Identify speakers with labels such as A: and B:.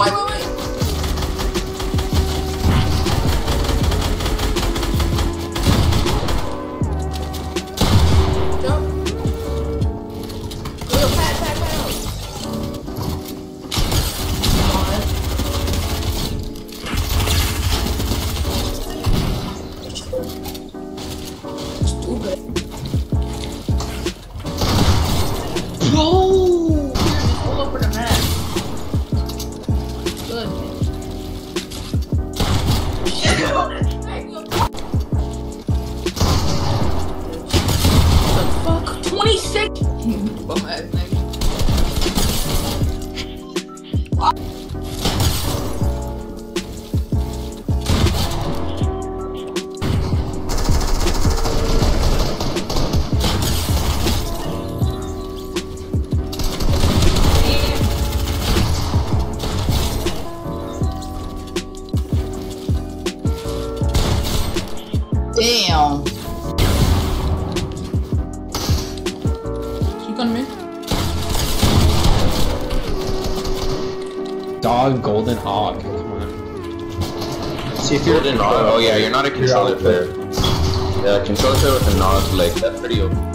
A: wait, wait, wait. Jump. Go. Damn. She coming in?
B: Dog Golden Hog. Come on. See if you're
C: Golden Nog. Oh yeah, you're not a controller player. Yeah, controller player with a Nog, like that's pretty open.